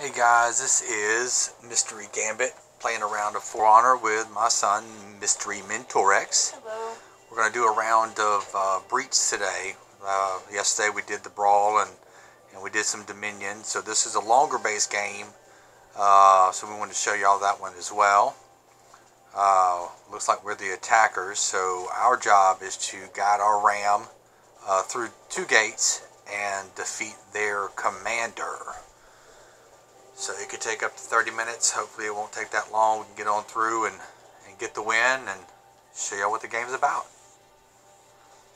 Hey guys, this is Mystery Gambit playing a round of For Honor with my son, Mystery Mentorex. Hello. We're going to do a round of uh, Breach today. Uh, yesterday we did the Brawl and, and we did some Dominion, so this is a longer base game, uh, so we wanted to show you all that one as well. Uh, looks like we're the attackers, so our job is to guide our ram uh, through two gates and defeat their commander. So it could take up to 30 minutes. Hopefully it won't take that long. We can get on through and, and get the win and show y'all what the game's about.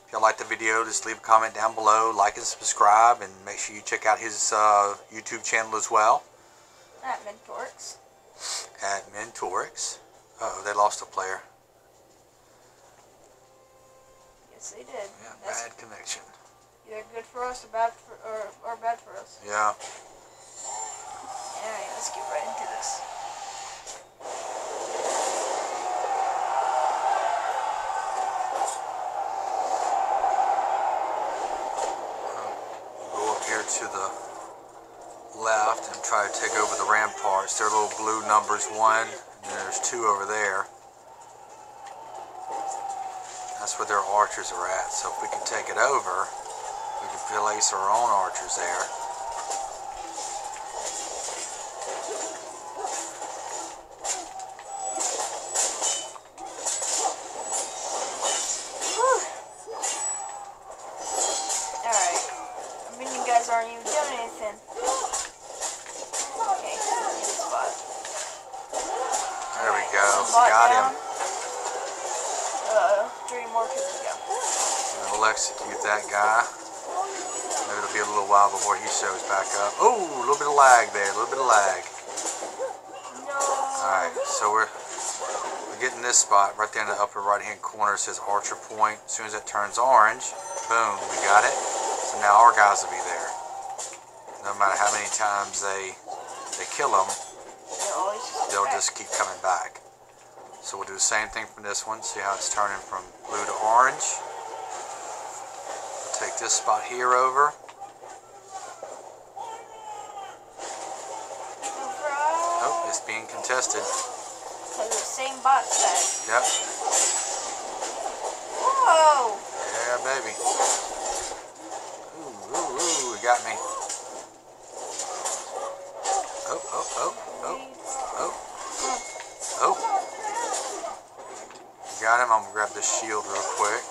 If y'all like the video, just leave a comment down below, like and subscribe, and make sure you check out his uh, YouTube channel as well At Mentorix. at Mentorix. Uh oh, they lost a player. Yes, they did. Yeah, That's bad connection. either good for us or bad for or, or bad for us. Yeah. Alright, let's get right into this. Go up here to the left and try to take over the ramparts. They're little blue numbers, one, and there's two over there. That's where their archers are at. So if we can take it over, we can place our own archers there. Little bit of lag. No. Alright, so we're we're getting this spot right there in the upper right hand corner. It says Archer Point. As soon as it turns orange, boom, we got it. So now our guys will be there. No matter how many times they they kill them, They'll just keep coming back. So we'll do the same thing from this one. See how it's turning from blue to orange. We'll take this spot here over. Oh, it's being contested. Because the same bot set. Yep. Whoa! Yeah, baby. Ooh, ooh, ooh, he got me. Oh, oh, oh, oh, oh, oh, oh. Got him. I'm gonna grab this shield real quick.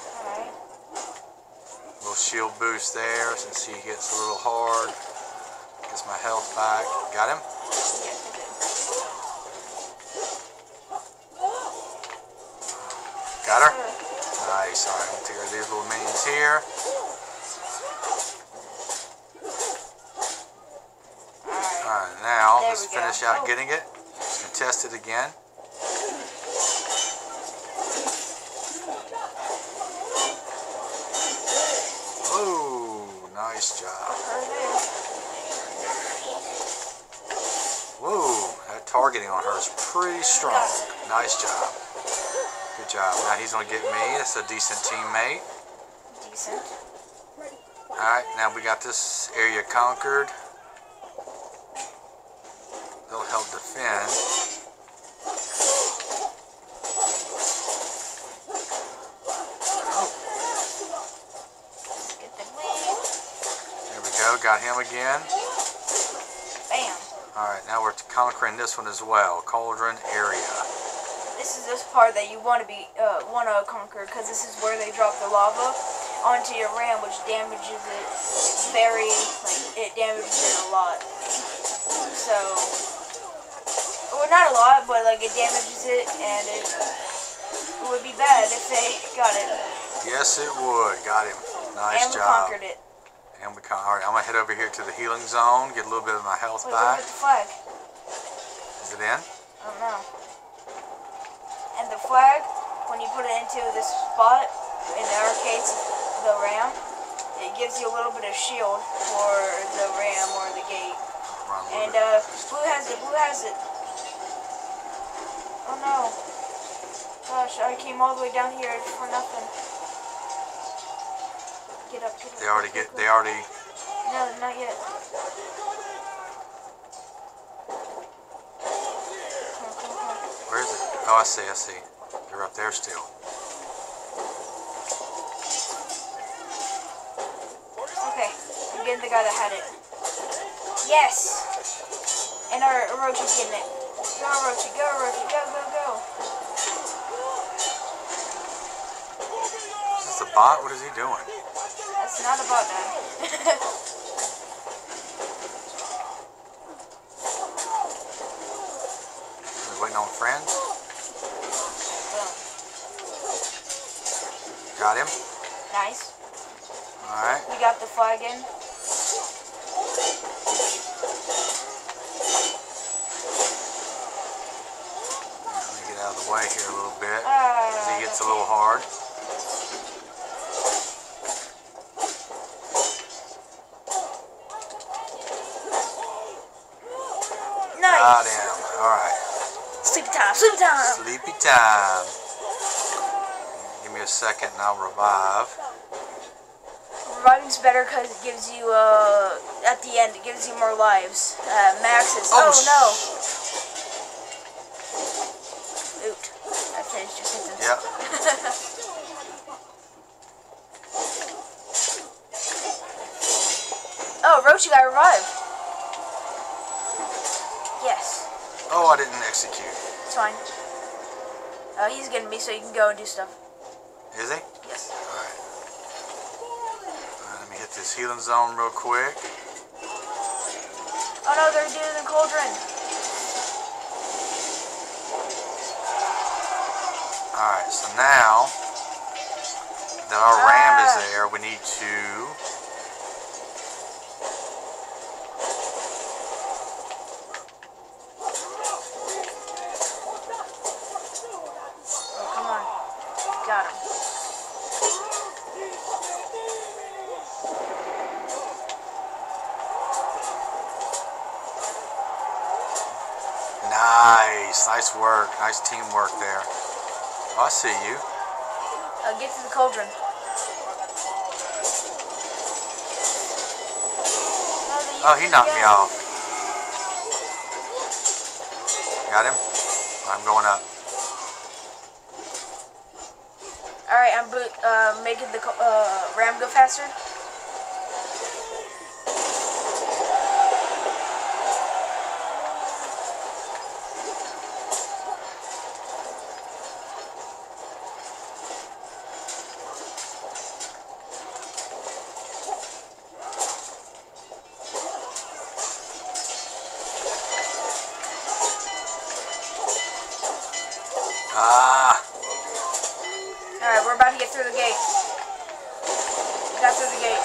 Little shield boost there since he hits a little hard. Gets my health back. Got him? Yes, I did. Got her? Sure. Nice. I'm gonna take these little minions here. Alright. Now There let's finish out getting it. Let's contest it again. Oh, nice job. Whoa, that targeting on her is pretty strong. Nice job. Job. Now he's gonna get me. That's a decent teammate. Decent. Alright, now we got this area conquered. They'll help defend. Get the wing. There we go, got him again. Bam. Alright, now we're conquering this one as well. Cauldron area. This is this part that you want to be uh, want to conquer because this is where they drop the lava onto your ram, which damages it very like it damages it a lot. So, well, not a lot, but like it damages it, and it, it would be bad if they got it. Yes, it would. Got him. Nice and we job. conquered it. And we con- Alright, I'm gonna head over here to the healing zone, get a little bit of my health Wait, back. about the flag? Is it in? I don't know flag, when you put it into this spot, in our case, the ram it gives you a little bit of shield for the ram or the gate. And uh, blue has it, blue has it. Oh no. Gosh, I came all the way down here for nothing. Get up, get up. They already get, they already... No, not yet. Where is it? Oh, I see, I see. They're there still. Okay, I'm getting the guy that had it. Yes! And our Orochi's getting it. Go Orochi, go Orochi, go, go, go. Is this a bot? What is he doing? That's not a bot, man. we waiting on friends? Got him? Nice. Alright. We got the flag in. Let me get out of the way here a little bit. Ah, He gets a little hard. Nice. Got him. Alright. Sleep time, sleep time. Sleepy time. A second and I'll revive. Reviving's better because it gives you, uh, at the end, it gives you more lives. Uh, maxes. Oh, Oh, no. Oot. I finished your sentence. Yep. Oh, Rochi got revived. Yes. Oh, I didn't execute. It's fine. Uh, he's getting me so you can go and do stuff. Is he? Yes. Alright. Alright, let me hit this healing zone real quick. Oh no, they're doing the cauldron. Alright, so now that our ram Ah. is there, we need to Oh, come on. Got him. Nice, nice teamwork there. I see you. Uh, get to the cauldron. Oh, he knocked me off. Got him? I'm going up. Alright, I'm boot, uh, making the uh, ram go faster. About to get through the gate. Got through the gate.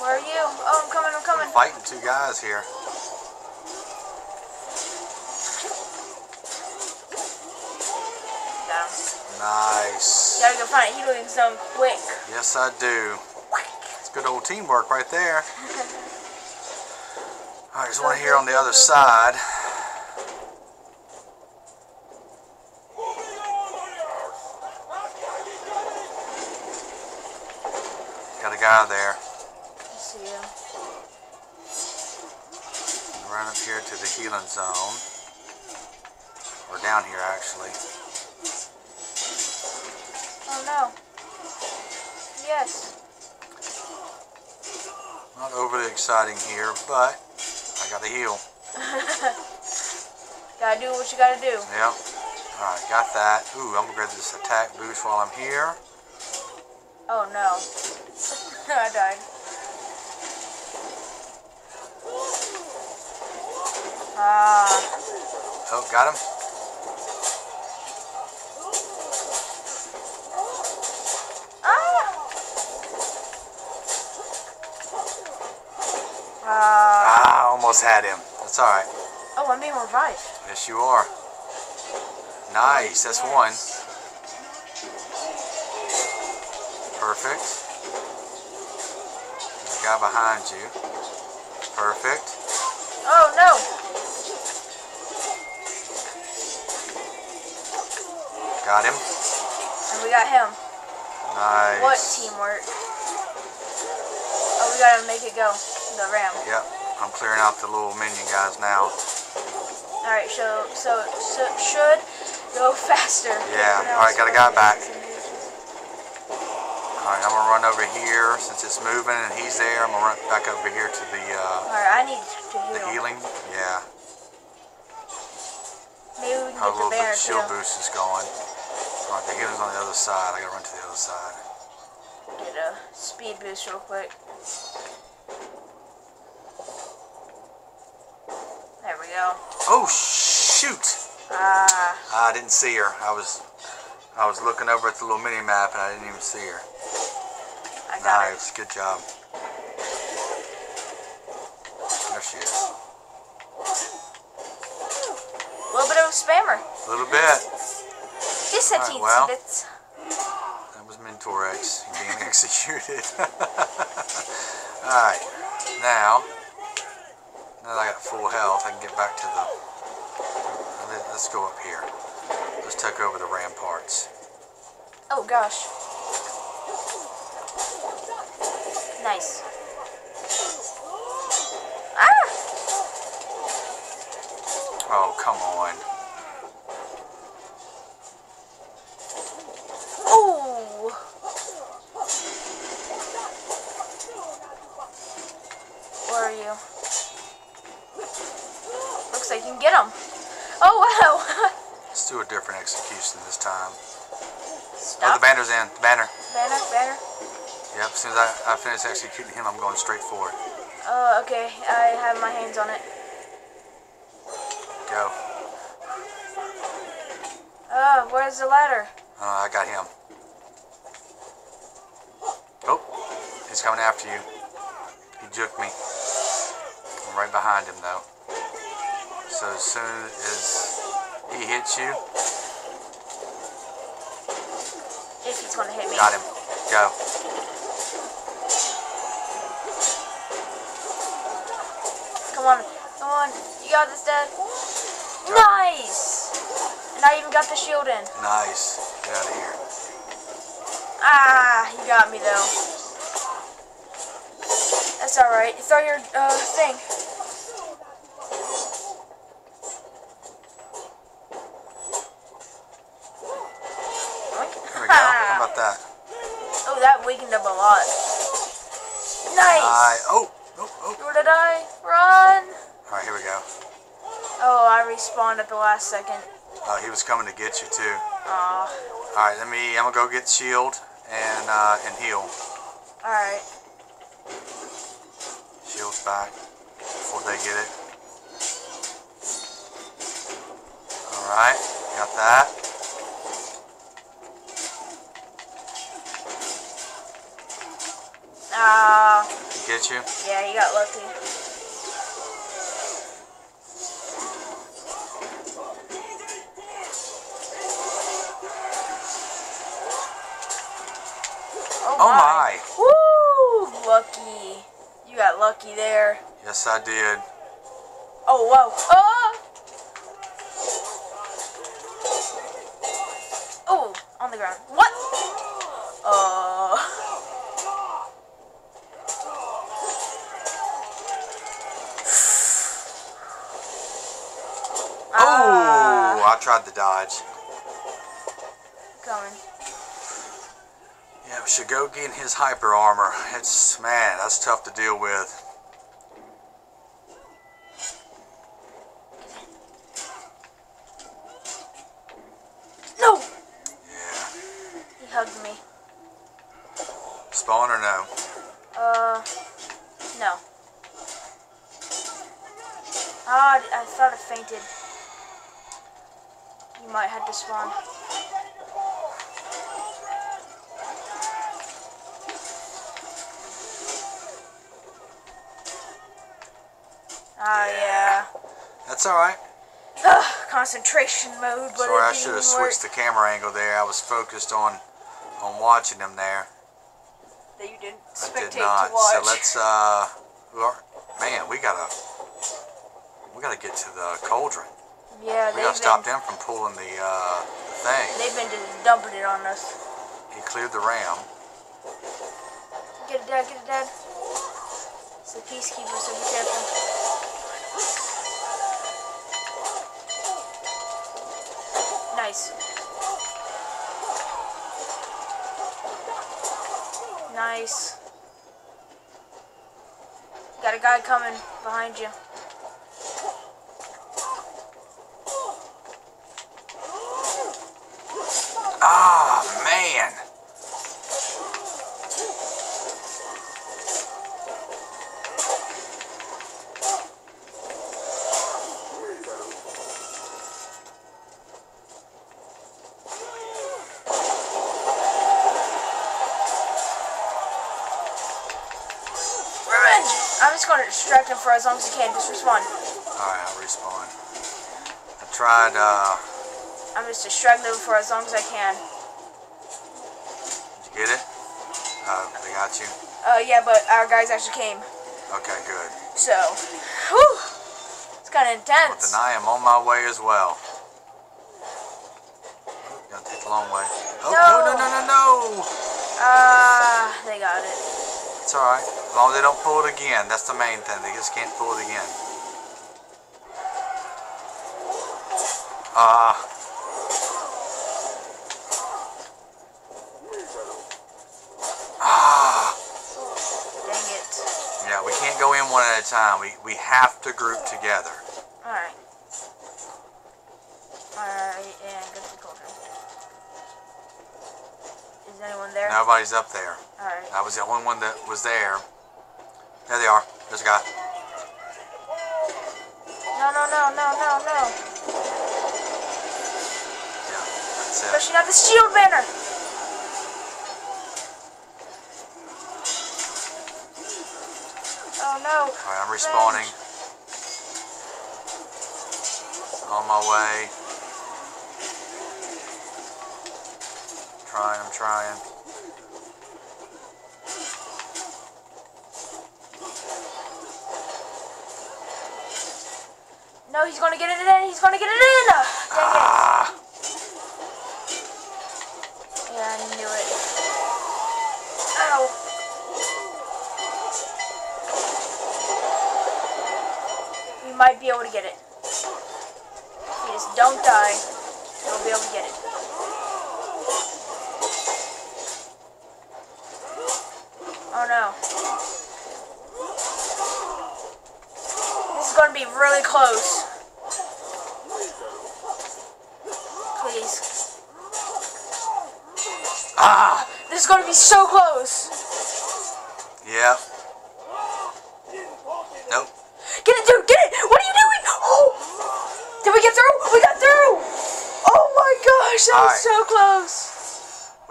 Where are you? Oh, I'm coming, I'm coming. fighting two guys here. Nice. Gotta go find a healing zone quick. Yes, I do. Good old teamwork right there. All right, there's one here on the other side. Got a guy there. Run up here to the healing zone. Or down here, actually. Oh no. Yes. Not overly exciting here, but I got to heal. Gotta do what you gotta do. Yep. Alright, got that. Ooh, I'm gonna grab this attack boost while I'm here. Oh no. I died. Ah, Oh, got him. Almost had him. That's alright. Oh, I'm being revived. Yes, you are. Nice, that's one. Perfect. The guy behind you. Perfect. Oh no! Got him. And we got him. Nice. What teamwork? Oh, we gotta make it go. The ram. Yep. I'm clearing out the little minion guys now. Alright, so, so, so, should go faster. Yeah, alright, got a guy back. Alright, I'm gonna run over here since it's moving and he's there. I'm gonna run back over here to the uh, Alright, I need to the healing. Yeah. Maybe we can a get the banner bit shield too. boost is going. Alright, the healing's on the other side. I gotta run to the other side. Get a speed boost real quick. There we go. Oh shoot! Ah, I didn't see her. I was I was looking over at the little mini map and I didn't even see her. I got it. Nice, good job. There she is. A little bit of a spammer. A little bit. Just a well. bits. That was Mentor X being executed. Alright, now, now that I got full health, I can get back to the. let- Let's go up here. Let's take over the ramparts. Oh gosh. Nice. Ah! Oh, come on. Oh! Where are you? Looks like you can get him. Oh wow! Let's do a different execution this time. Oh, Stop. the banner's in. Banner. Banner, banner. Yep, as soon as I, I finish executing him, I'm going straight for it. Oh, okay. I have my hands on it. Go. Oh, where's the ladder? Uh, I got him. Oh, he's coming after you. He juked me. I'm right behind him though. So as soon as he hits you, If he's gonna hit me. got him. Go. Come on, come on. You got this, Dad. Nice! And I even got the shield in. Nice. Get out of here. Ah, you got me though. That's alright. You throw your uh, thing. Oink. There we go. How about that? Oh, a lot. Nice! I, oh, oh, oh. Where did I run? All right, here we go. Oh, I respawned at the last second. Oh, he was coming to get you too. Aw. All right, let me. I'm gonna go get shield and uh, and heal. Alright. Shield's back before they get it. All right, got that. Get you. yeah, you got lucky. Oh, oh my! Woo! Lucky. You got lucky there. Yes, I did. Oh, whoa. Oh! Oh, to dodge. coming. Yeah, Shugoki and his hyper armor. It's man, that's tough to deal with. No! Yeah. He hugged me. Spawn or no? Uh, no. Ah, I thought it fainted. Might have to spawn. Ah, yeah. That's all right. Ugh, concentration mode, but Sorry, I should have switched the camera angle there. I was focused on on watching them there. That you didn't I did not. to watch. So let's uh, man, we gotta we gotta get to the cauldron. Yeah, We they've gotta stop them from pulling the uh the thing. they've been just dumping it on us. he cleared the ram. Get it, Dad. Get it, Dad. It's the peacekeeper, so be careful. Nice. Nice. Got a guy coming behind you. Ah, man. Revenge! I'm just gonna distract him for as long as you can. Just respond. Alright, I'll respawn. I tried, uh, I'm just distracting him for as long as I can. did you get it? Uh, they got you? Uh, yeah, but our guys actually came. Okay, good. So, whew, it's kind of intense. then I am on my way as well. Gotta take the long way. Oh, no, no, no, no, no! Ah, they got it. It's alright. As long as they don't pull it again. That's the main thing. They just can't pull it again. Ah. Ah. Dang it. Yeah, we can't go in one at a time. We, we have to group together. Alright. Alright, go to the cauldron. Is anyone there? Nobody's up there. Alright. I was the only one that was there. There they are. There's a guy. No, no, no, no, no, no. Yeah, that's it. Especially not the shield banner. Oh no. Alright, I'm respawning. On my way. I'm trying, I'm trying. No, he's gonna get it in. He's gonna get it in. Dang Ah! it. Yeah, I knew it. Ow. We might be able to get it. We just don't die, we'll be able to get it. Oh no. This is gonna be really close. Please. Ah! This is gonna be so close. Yeah. Nope. Get it, dude, get it! What are you doing? Oh! Did we get through? We got through! Oh my gosh, that was so close.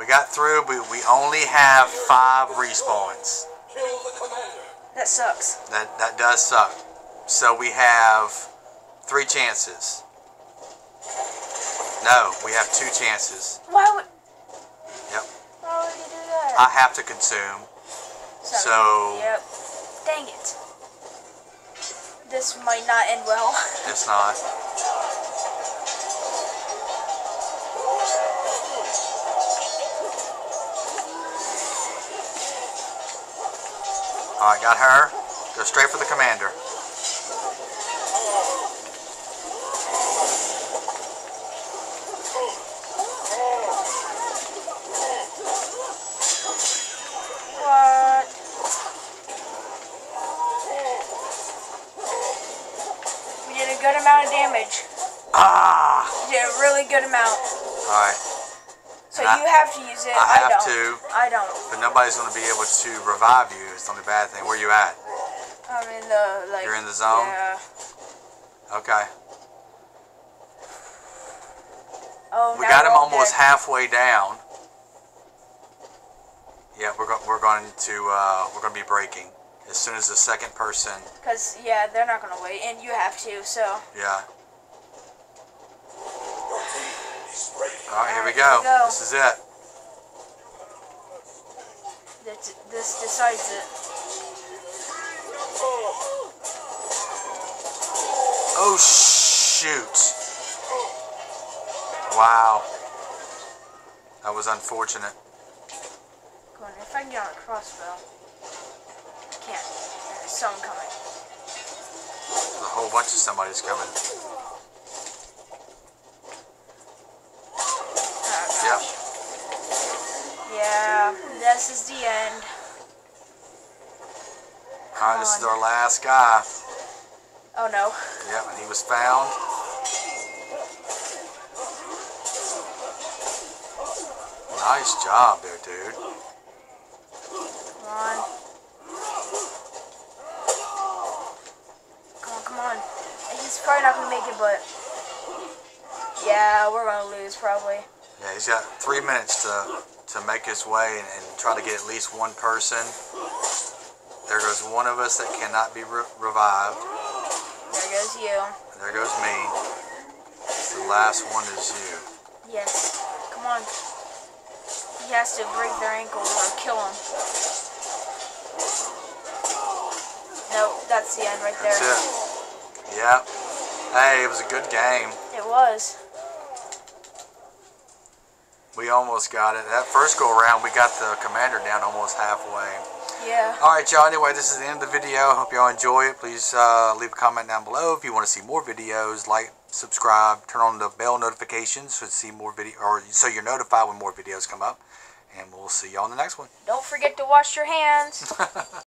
We got through, but we only have five respawns. That sucks. That that does suck. So we have three chances. No, we have two chances. Why would Yep. why would you do that? I have to consume. so- Yep. Dang it. This might not end well. It's not. Alright, got her. Go straight for the commander. What? We did a good amount of damage. Ah! We did a really good amount. Alright. So I- you have to use it. I have don't. to. I don't. But nobody's going to be able to revive you. It's the only bad thing. Where you at? I'm in the like. You're in the zone? Yeah. Okay. Oh, We got him almost dead. halfway down. Yeah, we're, go- we're going to uh, we're going to be breaking as soon as the second person. Cause yeah, they're not gonna wait, and you have to. So Yeah. Your team is ready. All right, here we go. here we go. This is it. this, this decides it. Oh shoot! Wow. That was unfortunate. wonder if I can get on a crossbow. I can't. There's someone coming. There's a whole bunch of somebody's coming. Oh, Yep. Yeah, this is the end. Alright, this is our last guy. Oh no. Yep, and he was found. Nice job there, dude. Come on. Come on, come on. He's probably not gonna make it, but yeah, we're gonna lose probably. Yeah, he's got three minutes to to make his way and, and try to get at least one person. There goes one of us that cannot be re- revived. There goes you. There goes me. The last one is you. Yes. Come on. He has to break their ankles or kill them. No, that's the end right there. That's it. Yep. Hey, it was a good game. It was. We almost got it. That first go around, we got the commander down almost halfway. Yeah. All right, y'all. Anyway, this is the end of the video. Hope y'all enjoy it. Please uh, leave a comment down below if you want to see more videos. Like, subscribe, turn on the bell notifications to see more video, or so you're notified when more videos come up. And we'll see y'all in the next one. Don't forget to wash your hands.